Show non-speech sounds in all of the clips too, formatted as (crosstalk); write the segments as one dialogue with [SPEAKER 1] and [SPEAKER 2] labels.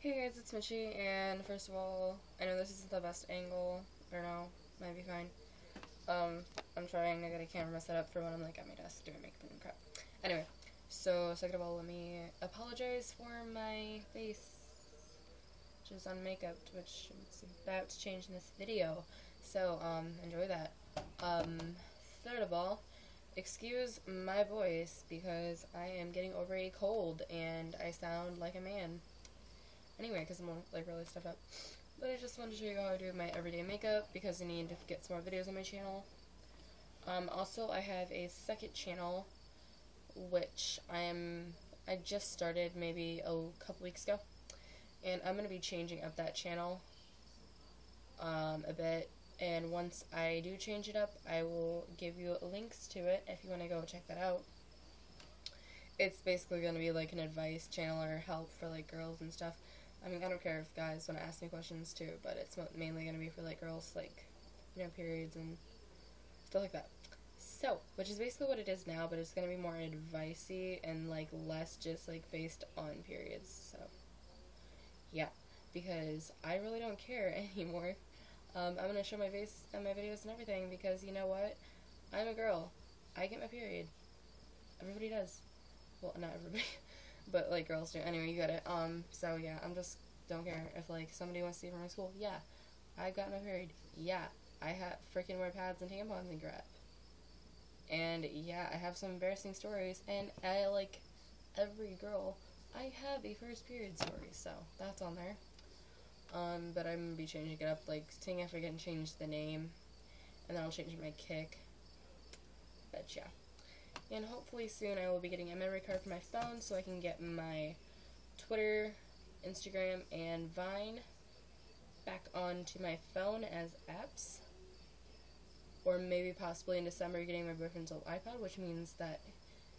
[SPEAKER 1] Hey guys, it's Michie, and first of all, I know this isn't the best angle, I don't know, might be fine. Um, I'm trying to get a camera set up for when I'm like at my desk doing makeup and crap. Anyway, so second of all, let me apologize for my face, which is on makeup, which is about to change in this video. So, um, enjoy that. Um, third of all, excuse my voice because I am getting over a cold and I sound like a man. Anyway, because I'm like really stuff up. But I just wanted to show you how I do my everyday makeup because I need to get some more videos on my channel. Um, also, I have a second channel which I am I just started maybe a couple weeks ago, and I'm gonna be changing up that channel um, a bit. And once I do change it up, I will give you links to it if you want to go check that out. It's basically going to be like an advice channel or help for like girls and stuff. I mean, I don't care if guys want to ask me questions too, but it's mainly going to be for like girls, like, you know, periods and stuff like that. So, which is basically what it is now, but it's going to be more advicey and like less just like based on periods. So, yeah, because I really don't care (laughs) anymore. Um, I'm gonna show my face and my videos and everything because you know what? I'm a girl. I get my period. Everybody does. Well, not everybody, (laughs) but like girls do. Anyway, you get it. Um, so yeah, I'm just don't care if like somebody wants to see from my school. Yeah, I got my period. Yeah, I have freaking wear pads and tampons and crap. And yeah, I have some embarrassing stories, and I like every girl. I have a first period story, so that's on there. Um, but I'm gonna be changing it up, like seeing if I can change the name, and then I'll change my Kik. But yeah. And hopefully soon I will be getting a memory card for my phone so I can get my Twitter, Instagram, and Vine back onto my phone as apps. Or maybe possibly in December getting my boyfriend's old iPod, which means that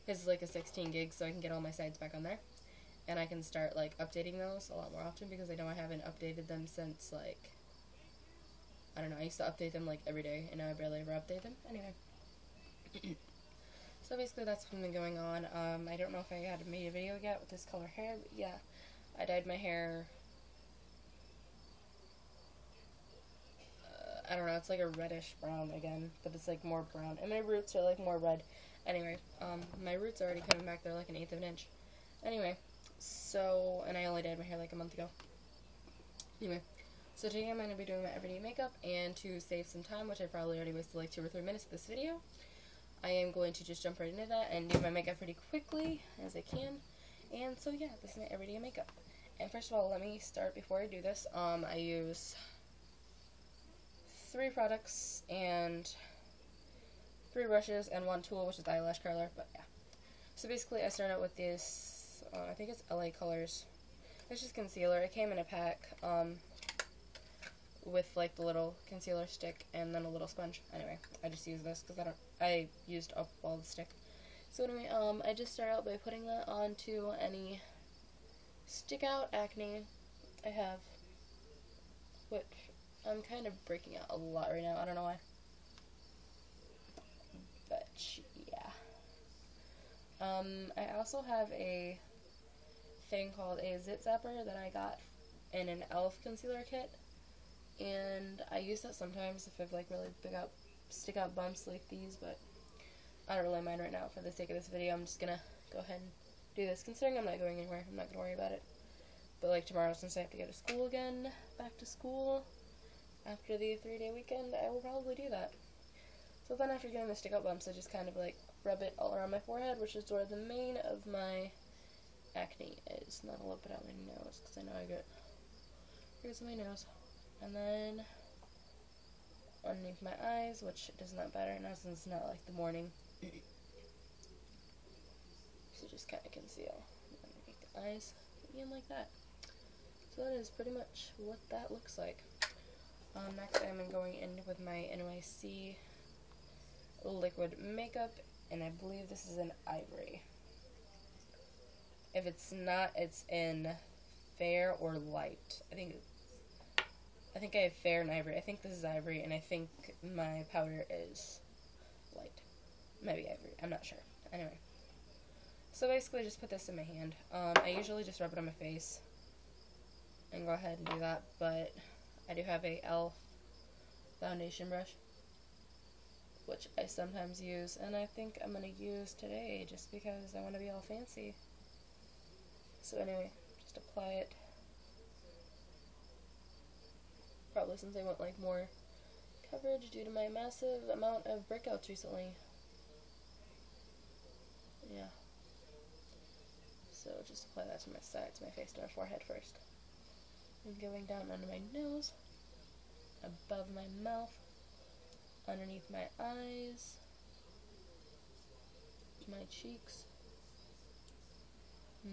[SPEAKER 1] his is like a 16 gig so I can get all my sites back on there and I can start like updating those a lot more often because I know I haven't updated them since like I don't know, I used to update them like every day and now I barely ever update them. Anyway. (clears throat) so basically that's what's been going on. Um, I don't know if I had made a video yet with this color hair, but yeah. I dyed my hair uh, I don't know, it's like a reddish brown again, but it's like more brown. And my roots are like more red. Anyway, um, my roots are already coming back, they're like an eighth of an inch. Anyway, so, and I only dyed my hair like a month ago. Anyway, so today I'm going to be doing my everyday makeup, and to save some time, which I probably already wasted like two or three minutes of this video, I am going to just jump right into that and do my makeup pretty quickly as I can. And so yeah, this is my everyday makeup. And first of all, let me start before I do this. Um, I use three products and three brushes and one tool, which is the eyelash curler, but yeah. So basically, I start out with this uh, I think it's LA Colors. It's just concealer. It came in a pack um, with like the little concealer stick and then a little sponge. Anyway, I just use this because I don't. I used up all the stick. So anyway, um, I just start out by putting that onto any stick out acne I have, which I'm kind of breaking out a lot right now. I don't know why. But yeah. Um, I also have a thing called a Zit Zapper that I got in an e.l.f. concealer kit. And I use that sometimes if I've like really big up, stick out bumps like these, but I don't really mind right now for the sake of this video. I'm just gonna go ahead and do this. Considering I'm not going anywhere, I'm not gonna worry about it. But like tomorrow, since I have to go to school again, back to school, after the three day weekend, I will probably do that. So then after getting the stick out bumps, I just kind of like rub it all around my forehead, which is where the main of my acne is. Not a little bit out my nose, because I know I get in my nose. And then underneath my eyes, which does not matter now since it's not like the morning. (clears throat) so just kind of conceal underneath the eyes, again like that. So that is pretty much what that looks like. Um, next I'm going in with my NYC liquid makeup, and I believe this is an ivory. If it's not, it's in fair or light. I think I think I have fair and ivory. I think this is ivory, and I think my powder is light. Maybe ivory. I'm not sure. Anyway. So basically, I just put this in my hand. Um, I usually just rub it on my face. and go ahead and do that. But I do have a e.l.f. foundation brush, which I sometimes use, and I think I'm going to use today just because I want to be all fancy. So anyway, just apply it. Probably since I want like more coverage due to my massive amount of breakouts recently. Yeah. So just apply that to my sides, my face, to my forehead first. And going down under my nose, above my mouth, underneath my eyes, my cheeks,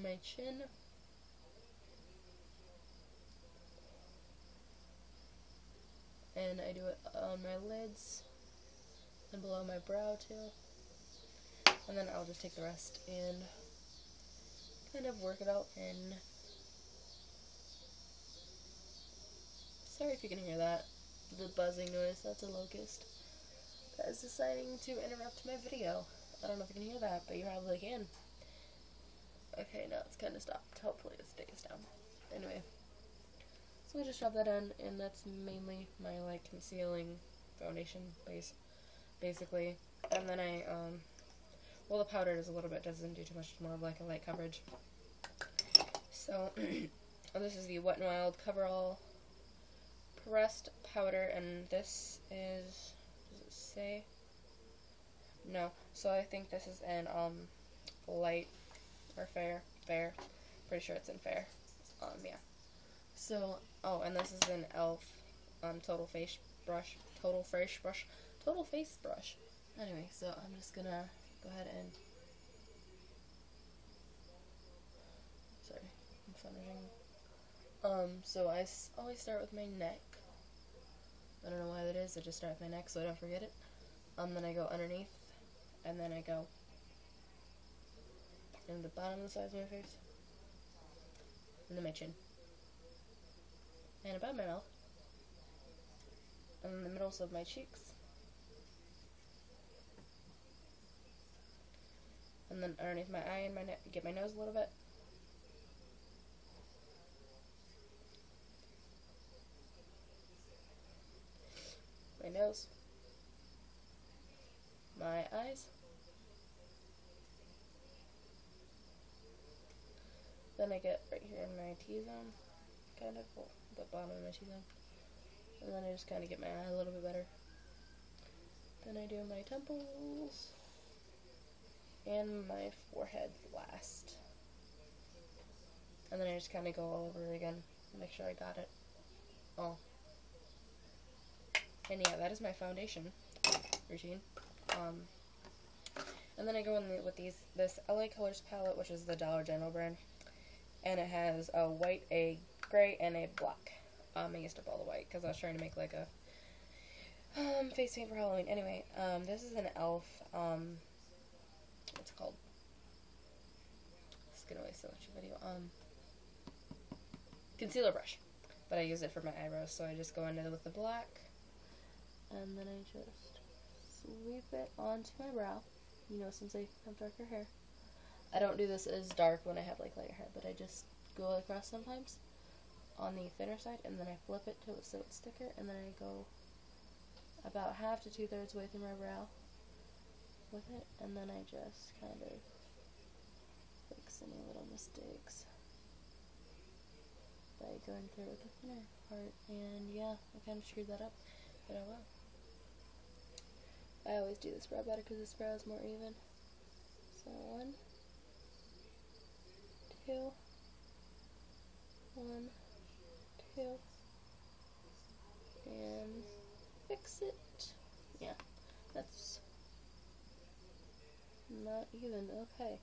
[SPEAKER 1] my chin, and I do it on my lids and below my brow too. And then I'll just take the rest and kind of work it out in. Sorry if you can hear that. The buzzing noise, that's a locust. That is deciding to interrupt my video. I don't know if you can hear that, but you probably can. Okay, now it's kind of stopped. Hopefully it stays down. Anyway. So I just rub that in, and that's mainly my, like, concealing foundation base, basically. And then I, um, well, the powder is a little bit, doesn't do too much, more of, like, a light coverage. So, (clears throat) this is the Wet n Wild Coverall Pressed Powder, and this is, does it say? No, so I think this is in, um, light, or fair, fair, pretty sure it's in fair, um, yeah. So, oh, and this is an e.l.f. Um, total face brush, total face brush, total face brush. Anyway, so I'm just gonna go ahead and sorry, I'm finishing. Um, so I always start with my neck. I don't know why that is. I just start with my neck so I don't forget it. Um, then I go underneath, and then I go in the bottom of the sides of my face, and then my chin, and above my mouth, and the middles of my cheeks, and then underneath my eye and my neck, get my nose a little bit. My nose, my eyes, then I get right here in my T-zone, kind of, well, the bottom of my T-zone, and then I just kind of get my eye a little bit better. Then I do my temples, and my forehead last. And then I just kind of go all over again, make sure I got it all. And yeah, that is my foundation routine. Um, and then I go in with these this LA Colors palette, which is the Dollar General brand, and it has a white, a gray, and a black. Um, I used up all the white because I was trying to make like a um, face paint for Halloween. Anyway, um, this is an e.l.f. Um, what's it called? It's gonna waste so much video. Um, concealer brush, but I use it for my eyebrows, so I just go in with the black, and then I just sweep it onto my brow. You know, since I have darker hair, I don't do this as dark when I have like lighter hair, but I just go across sometimes on the thinner side, and then I flip it to so it's thicker, and then I go about half to two thirds way through my brow with it, and then I just kind of fix any little mistakes by going through with the thinner part, and yeah, I kind of screwed that up, but oh well. I always do this brow better because this brow is more even. So one, two, one, and fix it. Yeah, that's not even. Okay.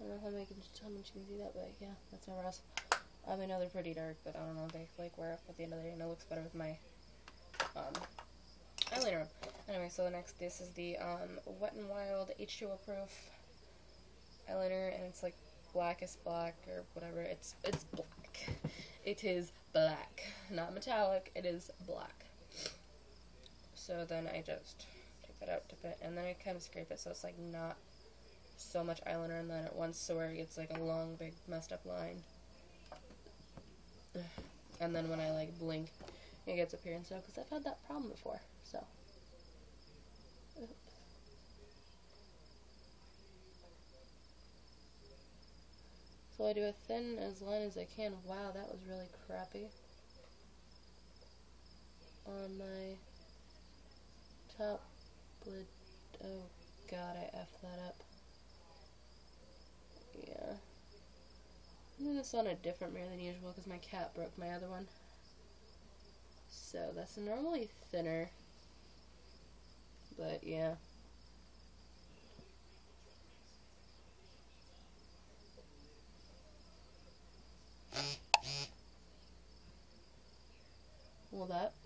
[SPEAKER 1] I don't know how, making, how much you can see that, but yeah, that's my brows. I mean, they're pretty dark, but I don't know, they like wear up at the end of the day, and it looks better with my um, eyeliner. Anyway, so the next, this is the um, Wet n Wild H2O Proof eyeliner, and it's like blackest black or whatever. It's it's black. It is black, not metallic. It is black. So then I just take that out, dip it, and then I kind of scrape it so it's like not so much eyeliner and then at once, so where it's like a long, big, messed up line. and then when I like blink, it gets and stuff because I've had that problem before. So. So I do a thin as line as I can. Wow, that was really crappy. On my top lid. Oh god, I effed that up. Yeah. I'm doing this on a different mirror than usual because my cat broke my other one. So that's normally thinner. But yeah.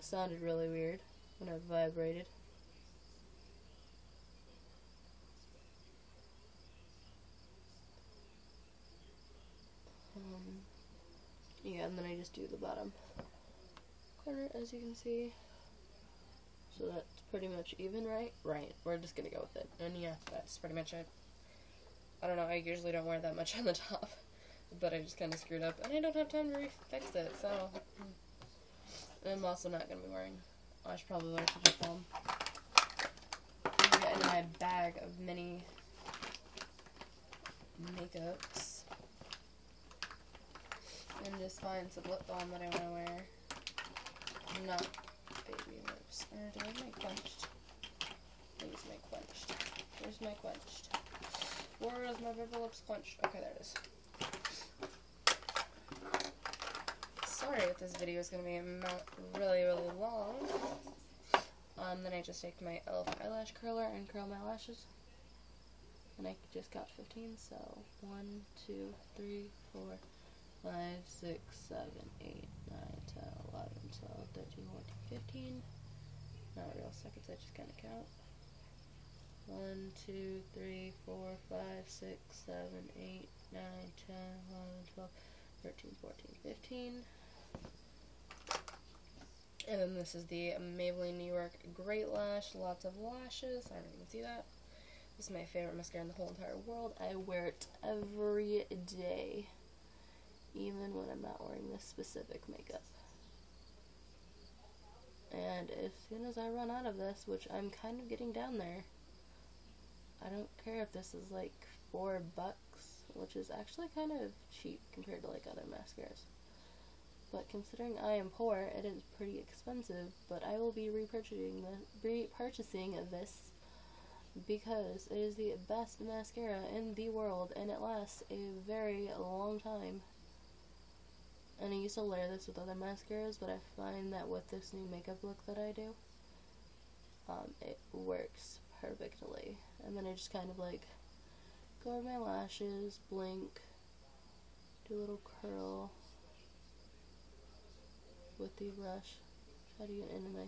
[SPEAKER 1] Sounded really weird when it vibrated. Um, yeah, and then I just do the bottom corner, as you can see. So that's pretty much even, right? Right. We're just gonna go with it. And yeah, that's pretty much it. I don't know, I usually don't wear that much (laughs) on the top. But I just kind of screwed up. And I don't have time to refix it, so... I'm also not going to be wearing... I should probably wear Fujifilm. film. Get in my bag of mini makeups. And just find some lip balm that I want to wear. Not baby lips. Or do I have my quenched? Where's my quenched? Where's my quenched? Where is my baby lips quenched? Okay, there it is. Sorry if this video is going to be really, really long. Um, then I just take my e.l.f. eyelash curler and curl my lashes. And I just got 15, so 1, 2, 3, 4, 5, 6, 7, 8, 9, 10, 11, 12, 13, 14, 15. Not real seconds, I just kind of count. 1, 2, 3, 4, 5, 6, 7, 8, 9, 10, 11, 12, 13, 14, 15. And then this is the Maybelline New York Great Lash. Lots of lashes. I don't even see that. This is my favorite mascara in the whole entire world. I wear it every day. Even when I'm not wearing this specific makeup. And as soon as I run out of this, which I'm kind of getting down there, I don't care if this is like four bucks, which is actually kind of cheap compared to like other mascaras but considering I am poor, it is pretty expensive, but I will be repurchasing, the, repurchasing this because it is the best mascara in the world and it lasts a very long time. And I used to layer this with other mascaras, but I find that with this new makeup look that I do, um, it works perfectly. And then I just kind of like go over my lashes, blink, do a little curl, with the brush. Try to get into my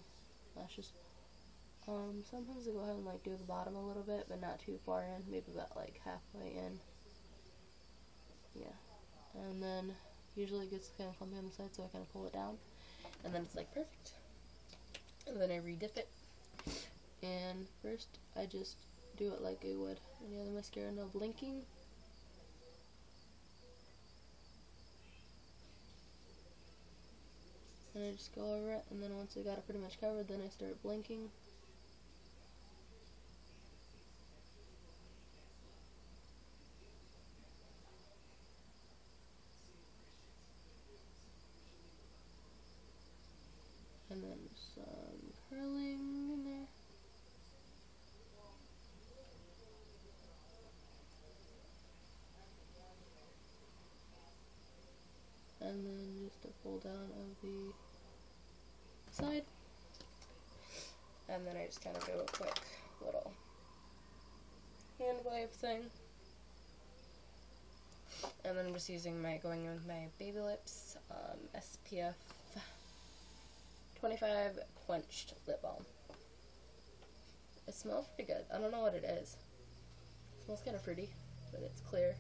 [SPEAKER 1] lashes. Um, sometimes I go ahead and like do the bottom a little bit, but not too far in, maybe about like halfway in. Yeah. And then usually it gets kind of clumpy on the side, so I kind of pull it down. And then it's like perfect. And then I redip it. And first I just do it like I would any other mascara, no blinking. And I just go over it and then once I got it pretty much covered then I start blinking and then some curling in there and then just a pull down of the side. And then I just kind of do a quick little hand wave thing. And then I'm just using my, going in with my Baby Lips um, SPF 25 Quenched Lip Balm. It smells pretty good. I don't know what it is. It smells kind of fruity, but it's clear.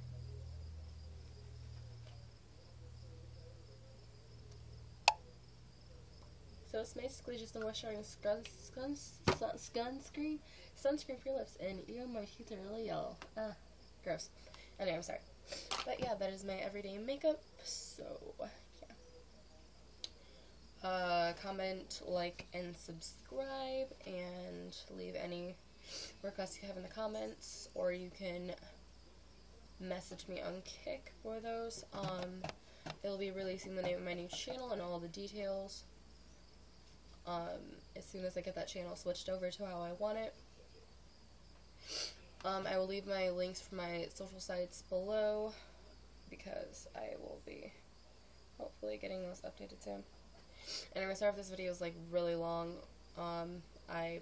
[SPEAKER 1] So it's basically just a moisturizing sun, sun, sun, sunscreen, sunscreen for your lips. And even my teeth are really yellow. Ah, gross. Anyway, I'm sorry. but yeah, that is my everyday makeup. So yeah. Uh, comment, like, and subscribe, and leave any requests you have in the comments, or you can message me on Kik for those. Um, it'll be releasing the name of my new channel and all the details. Um, as soon as I get that channel switched over to how I want it. Um, I will leave my links for my social sites below because I will be hopefully getting those updated soon. And I'm sorry if this video is like really long. Um, I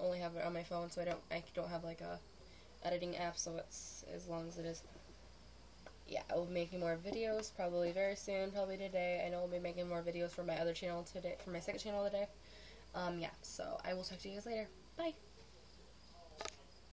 [SPEAKER 1] only have it on my phone, so I don't I don't have like a editing app, so it's as long as it is. Yeah, I will be making more videos probably very soon, probably today. I know I'll be making more videos for my other channel today, for my second channel today. Um, yeah, so I will talk to you guys later. Bye.